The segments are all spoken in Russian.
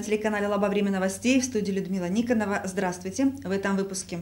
на телеканале «Лаба Время новостей» в студии Людмила Никонова. Здравствуйте. В этом выпуске.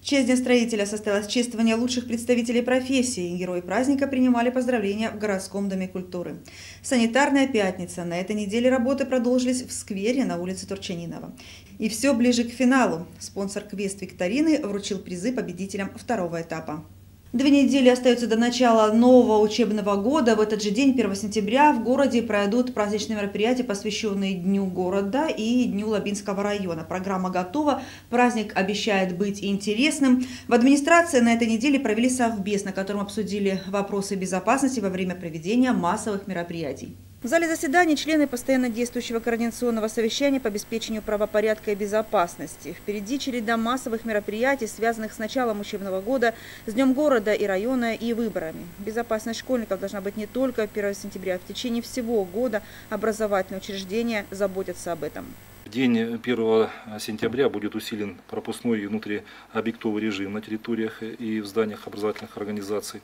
В честь Дня строителя состоялось чествование лучших представителей профессии. Герои праздника принимали поздравления в городском доме культуры. Санитарная пятница. На этой неделе работы продолжились в сквере на улице Турчанинова. И все ближе к финалу. Спонсор квест-викторины вручил призы победителям второго этапа. Две недели остаются до начала нового учебного года. В этот же день, 1 сентября, в городе пройдут праздничные мероприятия, посвященные Дню города и Дню Лабинского района. Программа готова, праздник обещает быть интересным. В администрации на этой неделе провели совбез, на котором обсудили вопросы безопасности во время проведения массовых мероприятий. В зале заседаний члены постоянно действующего координационного совещания по обеспечению правопорядка и безопасности. Впереди череда массовых мероприятий, связанных с началом учебного года, с Днем города и района и выборами. Безопасность школьников должна быть не только 1 сентября, а в течение всего года образовательные учреждения заботятся об этом. В день 1 сентября будет усилен пропускной и внутриобъектовый режим на территориях и в зданиях образовательных организаций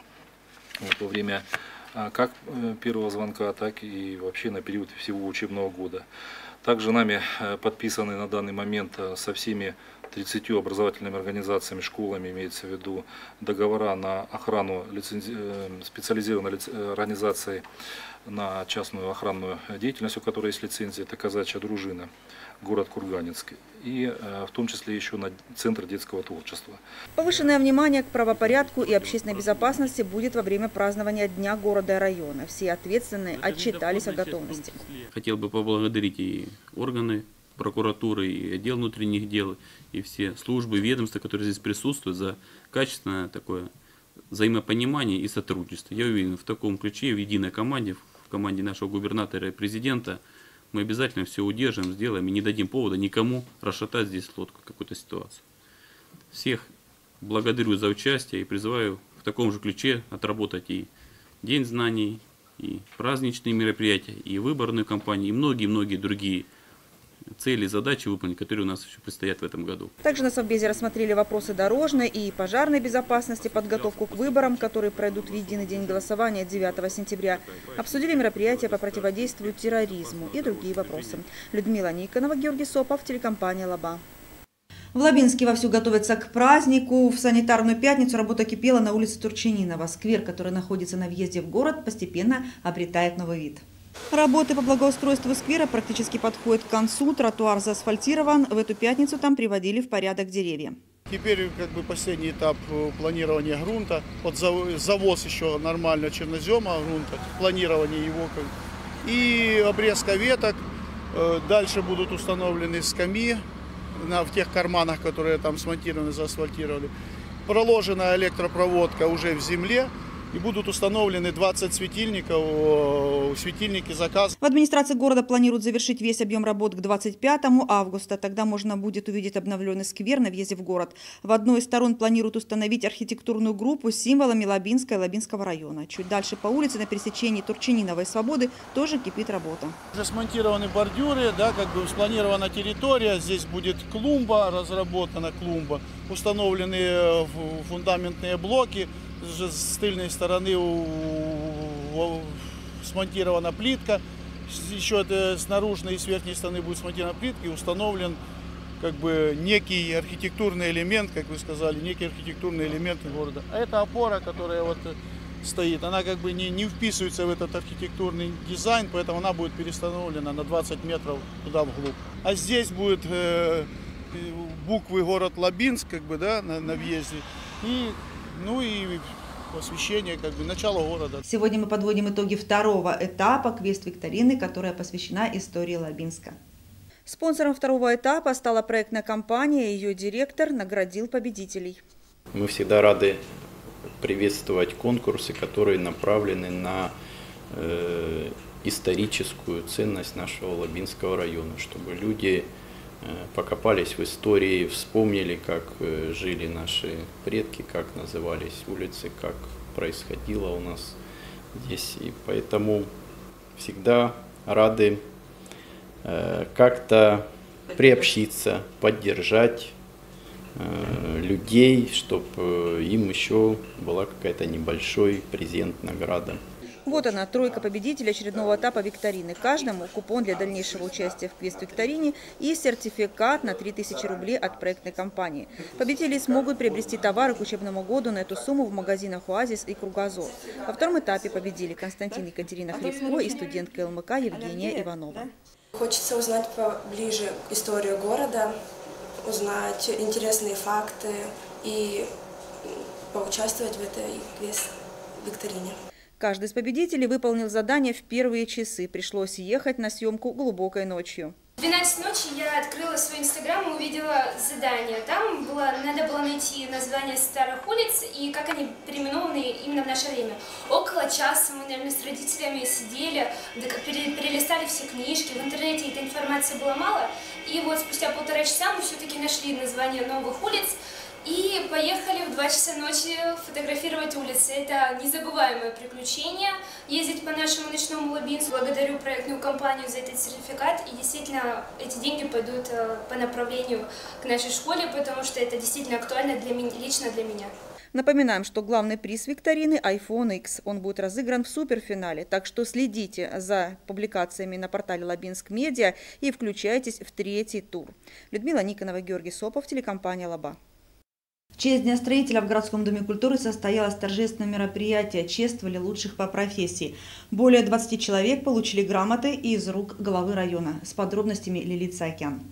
во время как э, первого звонка, так и вообще на период всего учебного года. Также нами э, подписаны на данный момент э, со всеми 30 образовательными организациями, школами, имеется в виду договора на охрану специализированной организации на частную охранную деятельность, у которой есть лицензия, это казачья дружина город Курганинск, и э, в том числе еще на Центр детского творчества. Повышенное внимание к правопорядку и общественной безопасности будет во время празднования Дня города и района. Все ответственные отчитались о готовности. Хотел бы поблагодарить и органы прокуратуры, и отдел внутренних дел, и все службы, ведомства, которые здесь присутствуют, за качественное такое взаимопонимание и сотрудничество. Я уверен, в таком ключе, в единой команде, в команде нашего губернатора и президента – мы обязательно все удержим, сделаем и не дадим повода никому расшатать здесь лодку, какую-то ситуацию. Всех благодарю за участие и призываю в таком же ключе отработать и День знаний, и праздничные мероприятия, и выборную кампанию, и многие-многие другие цели, задачи выполнить, которые у нас еще предстоят в этом году. Также на Совбезе рассмотрели вопросы дорожной и пожарной безопасности, подготовку к выборам, которые пройдут в единый день голосования 9 сентября. Обсудили мероприятия по противодействию терроризму и другие вопросы. Людмила Никонова, Георгий Сопов, телекомпания «Лаба». В Лабинске вовсю готовятся к празднику. В санитарную пятницу работа кипела на улице Турчининова. Сквер, который находится на въезде в город, постепенно обретает новый вид. Работы по благоустройству сквера практически подходят к концу. Тротуар заасфальтирован. В эту пятницу там приводили в порядок деревья. Теперь как бы последний этап э, планирования грунта. Вот завоз еще нормально чернозема грунта, планирование его. И обрезка веток. Э, дальше будут установлены скамьи на, в тех карманах, которые там смонтированы, заасфальтировали. Проложена электропроводка уже в земле и будут установлены 20 светильников, светильники заказ. В администрации города планируют завершить весь объем работ к 25 августа. Тогда можно будет увидеть обновленный сквер на въезде в город. В одной из сторон планируют установить архитектурную группу с символами Лабинска и Лабинского района. Чуть дальше по улице на пересечении Турчининова и Свободы тоже кипит работа. Уже смонтированы бордюры, да, как бы спланирована территория. Здесь будет клумба, разработана клумба, установлены э, фундаментные блоки с тыльной стороны смонтирована плитка. Еще это с наружной и с верхней стороны будет смонтирована плитка и установлен как бы некий архитектурный элемент, как вы сказали, некий архитектурный элемент города. А эта опора, которая вот стоит, она как бы не, не вписывается в этот архитектурный дизайн, поэтому она будет перестановлена на 20 метров туда вглубь. А здесь будет э, буквы город Лабинск, как бы, да, на, на въезде. И ну и освещение, как бы начало города. Сегодня мы подводим итоги второго этапа квест-викторины, которая посвящена истории Лабинска. Спонсором второго этапа стала проектная компания, ее директор наградил победителей. Мы всегда рады приветствовать конкурсы, которые направлены на э, историческую ценность нашего Лабинского района, чтобы люди покопались в истории, вспомнили, как э, жили наши предки, как назывались улицы, как происходило у нас здесь. И поэтому всегда рады э, как-то приобщиться, поддержать людей, чтобы им еще была какая-то небольшой презент, награда. Вот она, тройка победителей очередного этапа викторины. Каждому купон для дальнейшего участия в квест-викторине и сертификат на 3000 рублей от проектной компании. Победители смогут приобрести товары к учебному году на эту сумму в магазинах «Оазис» и «Кругозор». Во втором этапе победили Константин Екатерина Хрипко и студентка ЛМК Евгения Иванова. Хочется узнать поближе историю города, узнать интересные факты и поучаствовать в этой квест-викторине. Каждый из победителей выполнил задание в первые часы. Пришлось ехать на съемку глубокой ночью. В 12 ночи я открыла свой инстаграм и увидела задание. Там было, надо было найти название старых улиц и как они переименованы именно в наше время. Около часа мы, наверное, с родителями сидели, перелистали все книжки. В интернете этой информации было мало. И вот спустя полтора часа мы все-таки нашли название новых улиц. И поехали в 2 часа ночи фотографировать улицы. Это незабываемое приключение. Ездить по нашему ночному лабинцу. Благодарю проектную компанию за этот сертификат. И действительно, эти деньги пойдут э, по направлению к нашей школе, потому что это действительно актуально для меня, лично для меня. Напоминаем, что главный приз викторины iPhone X. Он будет разыгран в суперфинале, так что следите за публикациями на портале Лабинск Медиа и включайтесь в третий тур. Людмила Никонова, Георгий Сопов, телекомпания «Лаба». В честь Дня строителя в городском доме культуры состоялось торжественное мероприятие «Чествовали лучших по профессии». Более 20 человек получили грамоты из рук главы района. С подробностями Лилит Саакян.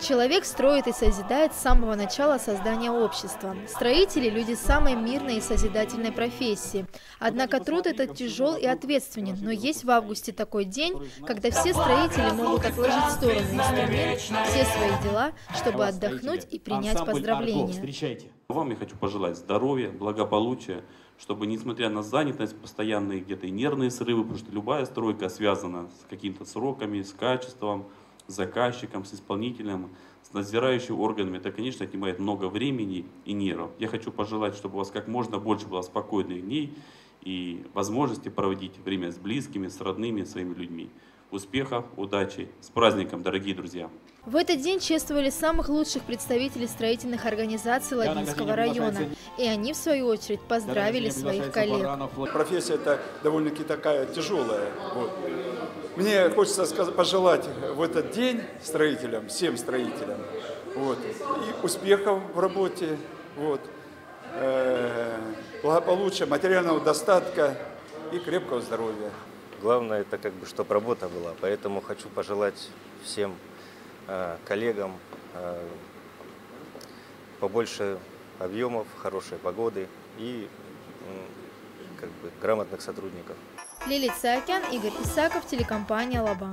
Человек строит и созидает с самого начала создания общества. Строители – люди самой мирной и созидательной профессии. Однако труд этот тяжел и ответственен, но есть в августе такой день, когда все строители могут отложить в сторону инструмент, все свои дела, чтобы отдохнуть и принять поздравления. Вам я хочу пожелать здоровья, благополучия, чтобы, несмотря на занятость, постоянные где-то и нервные срывы, потому что любая стройка связана с какими-то сроками, с качеством, с заказчиком, с исполнителем, с надзирающими органами, это, конечно, отнимает много времени и нервов. Я хочу пожелать, чтобы у вас как можно больше было спокойных дней и возможности проводить время с близкими, с родными, своими людьми. Успехов, удачи, с праздником, дорогие друзья! В этот день чествовали самых лучших представителей строительных организаций Лабинского района. И они, в свою очередь, поздравили своих коллег. Профессия это довольно-таки такая тяжелая. Вот. Мне хочется сказать, пожелать в этот день строителям, всем строителям, вот, и успехов в работе, вот, э, благополучия, материального достатка и крепкого здоровья. Главное, это как бы, чтобы работа была. Поэтому хочу пожелать всем э, коллегам э, побольше объемов, хорошей погоды и э, как бы, грамотных сотрудников. Лилит Саакян, Игорь Исаков, телекомпания «Лаба».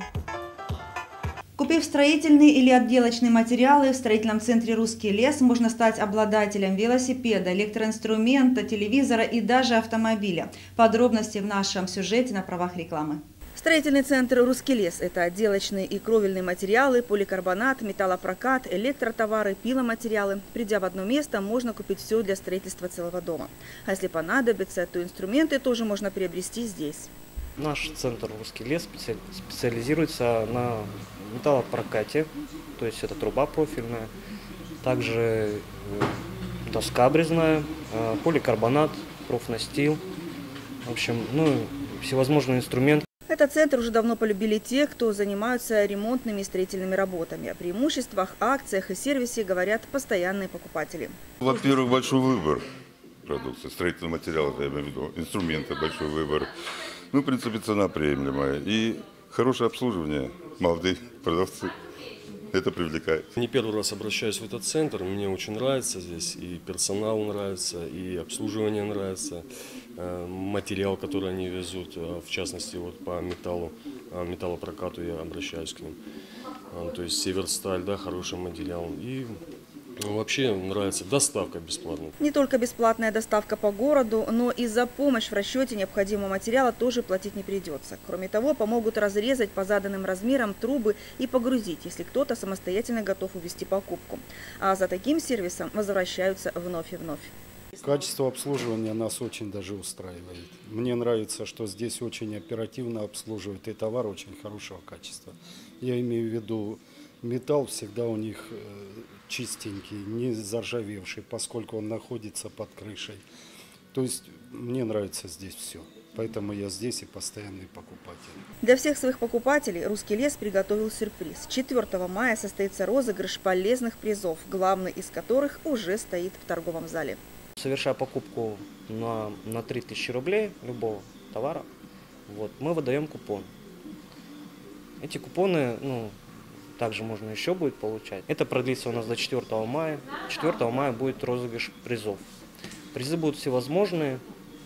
Купив строительные или отделочные материалы в строительном центре «Русский лес», можно стать обладателем велосипеда, электроинструмента, телевизора и даже автомобиля. Подробности в нашем сюжете на правах рекламы. Строительный центр «Русский лес» – это отделочные и кровельные материалы, поликарбонат, металлопрокат, электротовары, пиломатериалы. Придя в одно место, можно купить все для строительства целого дома. А если понадобится, то инструменты тоже можно приобрести здесь. Наш центр «Русский лес» специализируется на металлопрокате, то есть это труба профильная, также э, доска обрезная, э, поликарбонат, профнастил, в общем, ну, всевозможные инструменты. Этот центр уже давно полюбили те, кто занимаются ремонтными и строительными работами. О преимуществах, акциях и сервисе говорят постоянные покупатели. Во-первых, большой выбор продукции, строительных материалов, я имею в виду, инструменты, большой выбор. Ну, в принципе, цена приемлемая. И хорошее обслуживание, молодые продавцы. Это привлекает. Не первый раз обращаюсь в этот центр. Мне очень нравится здесь. И персонал нравится, и обслуживание нравится. Э, материал, который они везут, э, в частности, вот по металлу, э, металлопрокату я обращаюсь к ним. То есть Северсталь, да, хороший материал. И вообще нравится доставка бесплатная. Не только бесплатная доставка по городу, но и за помощь в расчете необходимого материала тоже платить не придется. Кроме того, помогут разрезать по заданным размерам трубы и погрузить, если кто-то самостоятельно готов увести покупку. А за таким сервисом возвращаются вновь и вновь. Качество обслуживания нас очень даже устраивает. Мне нравится, что здесь очень оперативно обслуживают и товар очень хорошего качества. Я имею в виду металл всегда у них э, чистенький, не заржавевший, поскольку он находится под крышей. То есть мне нравится здесь все. Поэтому я здесь и постоянный покупатель. Для всех своих покупателей «Русский лес» приготовил сюрприз. 4 мая состоится розыгрыш полезных призов, главный из которых уже стоит в торговом зале. Совершая покупку на, на 3000 рублей любого товара, вот, мы выдаем купон. Эти купоны, ну, также можно еще будет получать. Это продлится у нас до 4 мая. 4 мая будет розыгрыш призов. Призы будут всевозможные,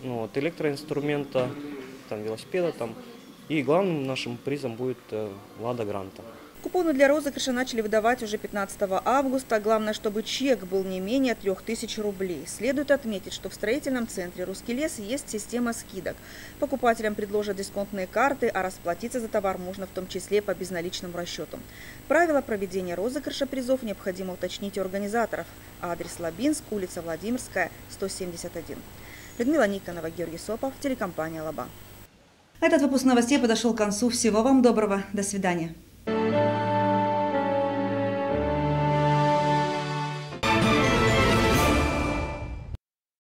ну, от электроинструмента, там, велосипеда, там. И главным нашим призом будет э, Лада Гранта. Купоны для розыгрыша начали выдавать уже 15 августа. Главное, чтобы чек был не менее 3000 рублей. Следует отметить, что в строительном центре «Русский лес» есть система скидок. Покупателям предложат дисконтные карты, а расплатиться за товар можно в том числе по безналичным расчетам. Правила проведения розыгрыша призов необходимо уточнить у организаторов. Адрес Лабинск, улица Владимирская, 171. Людмила Никонова, Георгий Сопов, телекомпания «Лаба». Этот выпуск новостей подошел к концу. Всего вам доброго. До свидания.